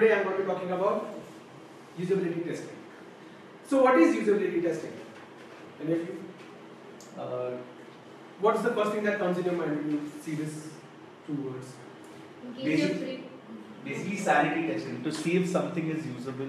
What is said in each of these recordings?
today I'm going to be talking about usability testing. So what is usability testing? Any of you? Uh, what is the first thing that comes in your mind when you see this two words? Basic, basically sanity testing to see if something is usable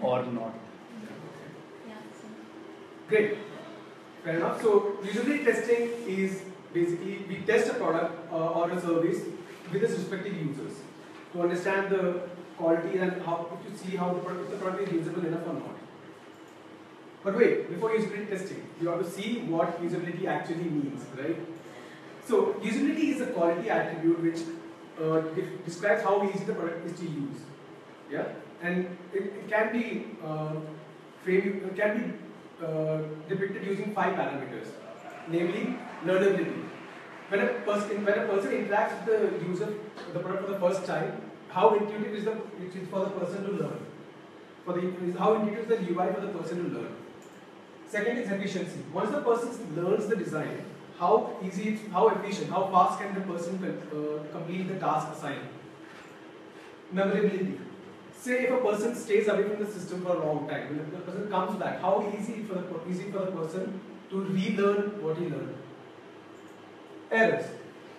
or not. Yeah, Great. Fair enough. So usability testing is basically we test a product uh, or a service with its respective users to understand the quality and how to see how the product, the product is usable enough or not. But wait, before usability testing, you have to see what usability actually means, right? So usability is a quality attribute which uh, de- describes how easy the product is to use. Yeah, and it, it can be uh, can be uh, depicted using five parameters, namely learnability. When a person when a person interacts with the user the product for the first time, how intuitive is the is for the person to learn. For the is how intuitive is the UI for the person to learn. Second is efficiency. Once the person learns the design, how easy, how efficient, how fast can the person uh, complete the task assigned. Memorability. Say if a person stays away from the system for a long time, when the person comes back, how easy for the easy for the person to relearn what he learned. Errors.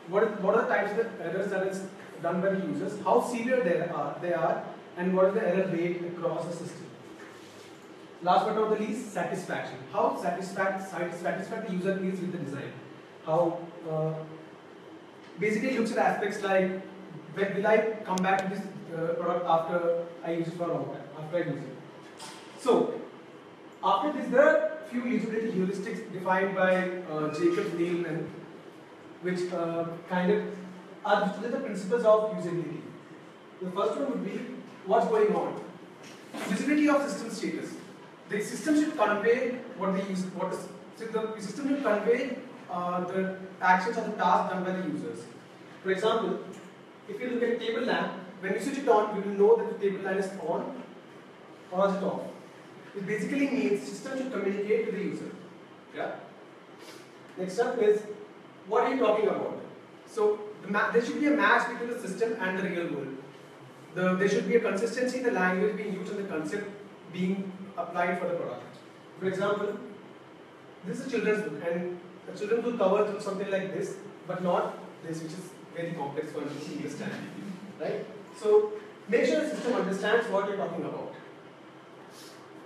What, what are the types of errors that is done by the users? How severe they are, they are, and what is the error rate across the system? Last but not the least, satisfaction. How satisfied, satisfied the user is with the design. How uh, basically looks at aspects like when will I come back to this uh, product after I use it for a long time, after I use it. So, after this, there are few usability heuristics defined by uh, Jakob Nielsen which uh, kind of are the principles of usability. The first one would be what's going on. Visibility of system status. The system should convey what the use, what is, so the system should convey uh, the actions or the task done by the users. For example, if you look at table lamp, when you switch it on, we will know that the table lamp is on or is it off. It basically means system should communicate to the user. Yeah. Next up is what are you talking about? So the there should be a match between the system and the real world. The, there should be a consistency in the language being used and the concept being applied for the product. For example, this is a children's book and a children's book covers something like this, but not this, which is very complex for us to understand. Right? So make sure the system understands what you're talking about.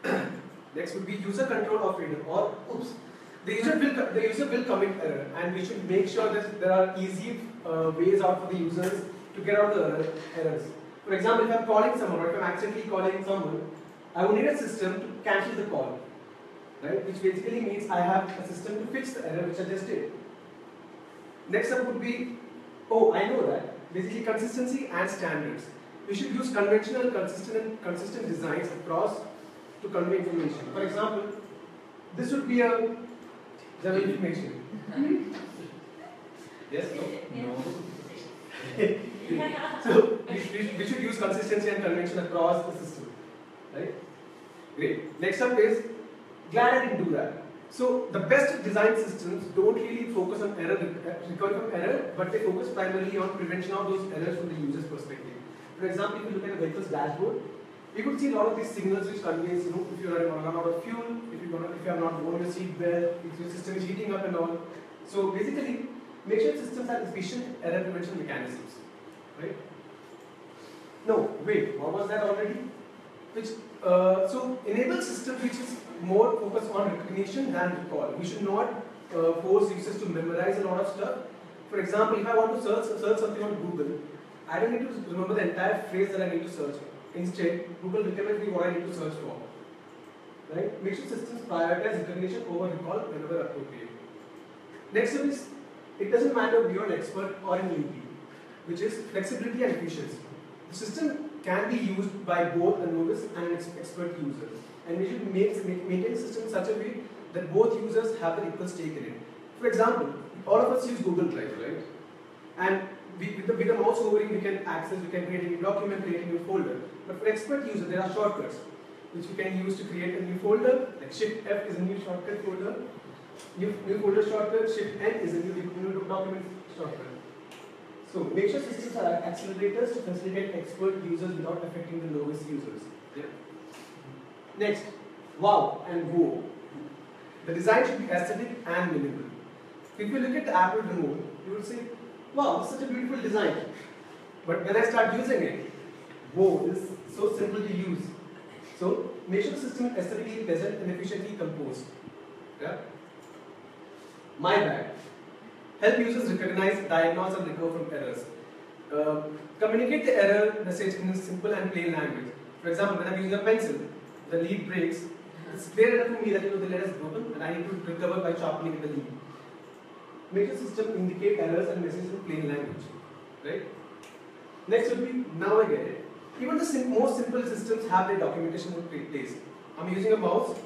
Next would be user control of freedom or oops. The user will the user will commit error and we should make sure that there are easy uh, ways out for the users to get out the errors. For example, if I'm calling someone or if I'm accidentally calling someone, I will need a system to cancel the call. Right? Which basically means I have a system to fix the error which I just did. Next up would be, oh, I know that. Basically consistency and standards. We should use conventional, consistent, consistent designs across to convey information. For example, this would be a general information. yes, no? No. So we, we, we should use consistency and convention across the system. Right? Great. Next up is glad I didn't do that. So the best design systems don't really focus on error uh, recovery from error, but they focus primarily on prevention of those errors from the user's perspective. For example, if you look at a vehicle's dashboard, you could see a lot of these signals which conveys, you know, if you're running out of fuel, if you're gonna, if you have not worn your seat belt, if your system is heating up and all. So basically, make sure systems have efficient error prevention mechanisms, right? No, wait, what was that already? Which uh, so enable system which is more focused on recognition than recall. We should not uh, force users to memorize a lot of stuff. For example, if I want to search search something on Google, I don't need to remember the entire phrase that I need to search. Instead, Google recommends me what I need to search for. Right? Make sure systems prioritize recognition over recall whenever appropriate. Next up is it doesn't matter if you're an expert or an newbie, which is flexibility and efficiency. The system can be used by both a novice and an expert user. And we should make, make, maintain the system in such a way that both users have an equal stake in it. For example, all of us use Google Drive, right? And we, with, the, with the mouse hovering, we can access, we can create a new document, create a new folder. But for expert user, there are shortcuts which you can use to create a new folder. Like Shift F is a new shortcut folder. New, new folder shortcut, Shift N is a new, new document shortcut. So make sure systems are accelerators to facilitate expert users without affecting the novice users. Yeah. Next, wow and whoa. The design should be aesthetic and minimal. If you look at the Apple remote, you will say, wow, such a beautiful design. But when I start using it, whoa, this is so simple to use. So make sure the system is aesthetically pleasant and efficiently composed. Yeah? My bad. Help users recognize, diagnose, and recover from errors. Uh, communicate the error message in a simple and plain language. For example, when I'm using a pencil, the lead breaks. It's clear enough to me that you know the letter is broken and I need to recover by sharpening the lead. Make the system indicate errors and messages in plain language. Right? Next would be now I get it. Even the sim most simple systems have their documentation in place. I'm using a mouse,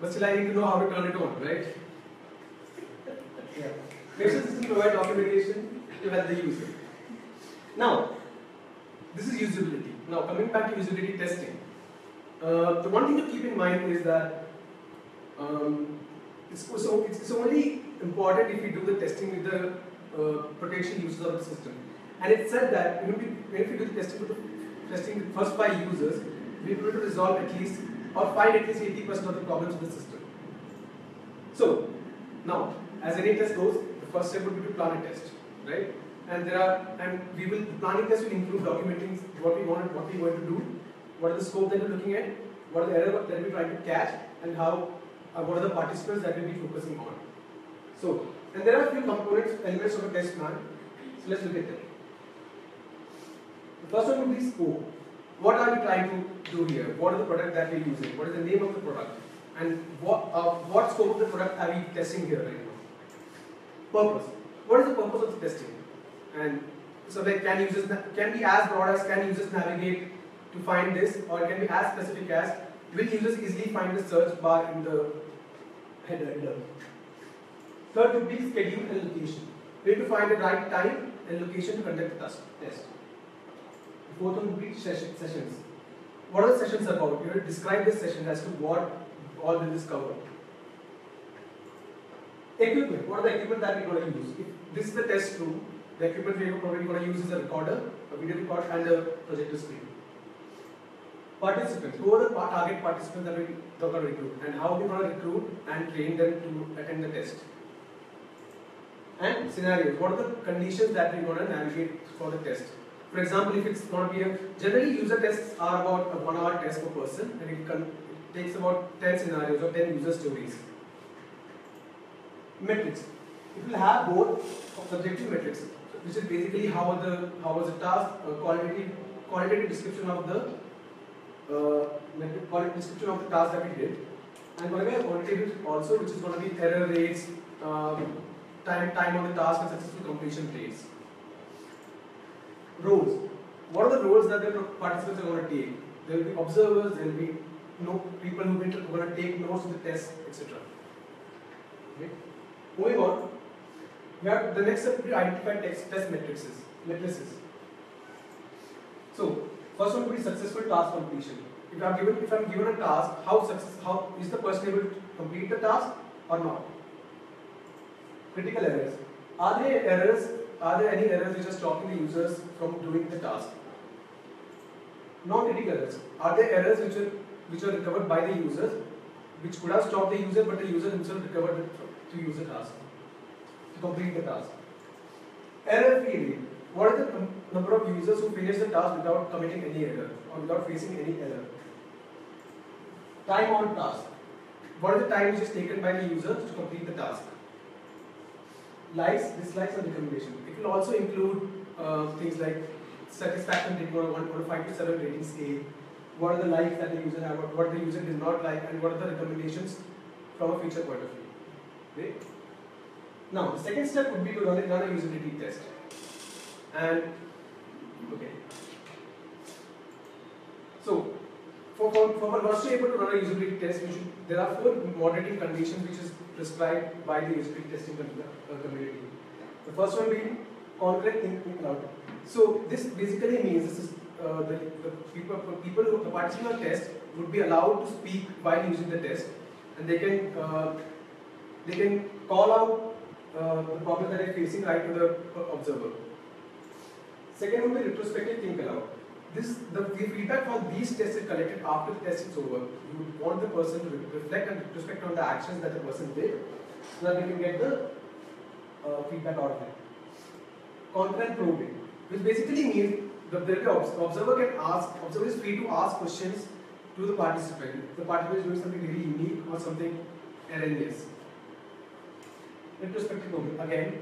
but still I need to know how to turn it on, right? yeah. Make sure the system provide documentation to help the user. Now, this is usability. Now, coming back to usability testing. Uh, the one thing to keep in mind is that um, it's, so it's, it's, only important if we do the testing with the uh, protection users of the system. And it said that we, when we do the testing with the, testing the first five users, we're able to resolve at least or find at least 80% of the problems in the system. So, now, as any test goes, the first step would be to plan a test, right? And there are, and we will, the planning test will include documenting what we want, what we want to do, what are the scope that we're looking at, what are the errors that we're trying to catch, and how, uh, what are the participants that we'll be focusing on. So, and there are a few components, elements of a test plan. So let's look at them. The first one would be scope. What are we trying to do here? What is the product that we're using? What is the name of the product? And what, uh, what scope of the product are we testing here right now? Purpose. What is the purpose of the testing? And so like can users can be as broad as can users navigate to find this or can be as specific as will users easily find the search bar in the header. Third would be schedule and location. We need to find the right time and location to conduct the test. Fourth one would be sessions. What are the sessions about? You have to describe this session as to what all will this cover. Equipment. What are the equipment that we're going to use? If this is the test room, the equipment we're probably going to use is a recorder, a video recorder, and a projector screen. Participants. Who are the target participants that we're going to recruit, and how we're going to recruit and train them to attend the test. And scenarios. What are the conditions that we're going to navigate for the test? For example, if it's going to be a generally user tests are about a one-hour test per person, and it, can, it takes about 10 scenarios or 10 user stories. Metrics. It will have both subjective metrics, which is basically how the how was the task, uh, qualitative qualitative description of the uh, qualitative description of the task that we did, and by the way, quantitative also, which is going to be error rates, um, time time on the task, and successful completion rates. Roles. What are the roles that the participants are going to take? There will be observers, there will be know, people who are going to take notes of the test, etc. Okay. Moving on, we have the next step to identify test, test matrices, matrices. So, first one would be successful task completion. If I'm given if I'm given a task, how success how is the person able to complete the task or not? Critical errors. Are there errors? Are there any errors which are stopping the users from doing the task? Non-critical errors. Are there errors which are which are recovered by the users, which could have stopped the user, but the user himself recovered to use the task, to complete the task. Error rate. What is the number of users who finish the task without committing any error or without facing any error? Time on task. What is the time which is taken by the user to complete the task? Likes, dislikes, and recommendation. It will also include uh, things like satisfaction rating a 1 to 5 to 7 rating scale. What are the likes that the user have, what the user did not like, and what are the recommendations from a feature point of view. Okay? Now, the second step would be to run a, run a usability test. And, okay. So, for, for, for us to able to run a usability test, should, there are four moderating conditions which is prescribed by the usability testing uh, community. The first one being concurrent think aloud. So this basically means this is uh, the, the people, people who are the participant test would be allowed to speak while using the test, and they can uh, they can call out uh, the problem that they're facing right to the observer. Second would be retrospective think aloud. This, the, the feedback for these tests is collected after the test is over. You want the person to reflect and retrospect on the actions that the person did so that we can get the uh, feedback out of it. Concurrent probing, which basically means the, the, observer can ask, observer is free to ask questions to the participant. The participant is doing something really unique or something erroneous. Retrospective probing, again,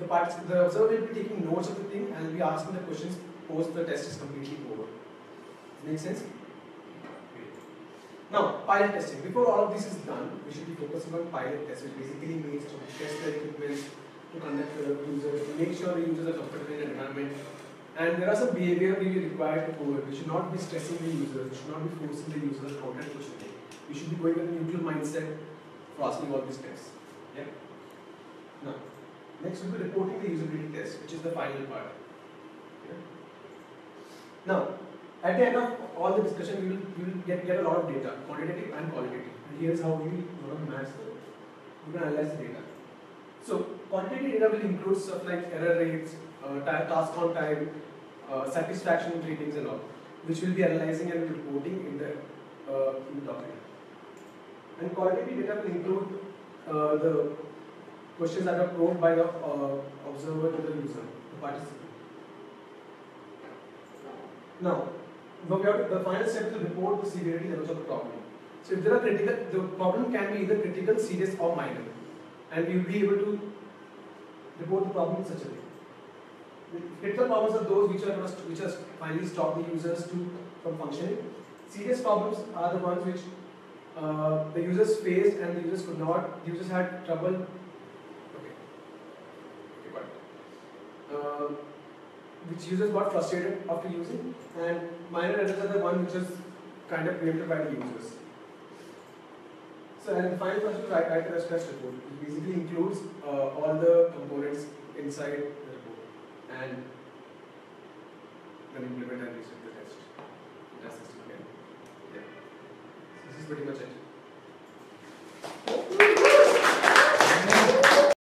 the, the observer will be taking notes of the thing and will be asking the questions post the test is completely over. Make sense? Now, pilot testing. Before all of this is done, we should be focusing on pilot tests, which basically means to test the equipment, to conduct the user, to make sure the users are comfortable in the environment. And there are some behavior we required to cover. We should not be stressing the user, we should not be forcing the user content questioning. We should be going with a neutral mindset for asking all these tests. Yeah? Now, next we'll be reporting the usability test, which is the final part. Now, at the end of all the discussion, we will, we will get, get a lot of data, quantitative and qualitative. And here's how we will match the, we can analyze the data. So, quantitative data will include stuff like error rates, uh, task on time, uh, satisfaction ratings and all, which we'll be analyzing and reporting in the, uh, in the document. And qualitative data will include uh, the questions that are probed by the uh, observer to the user, the participant. Now, to- the final step is to report the severity levels of the problem. So if there are critical, the problem can be either critical, serious or minor. And we will be able to report the problem in such a way. Critical problems are those which are which are finally stop the users to from functioning. Serious problems are the ones which uh, the users faced and the users could not, the users had trouble. Okay. Okay, it. Uh, which users got frustrated after using, and minor errors are the one which is kind of preempted by the users. So, and the final process is a stress report. It basically includes uh, all the components inside the report and then implement and reset the test. The test system again. Yeah. So this is pretty much it.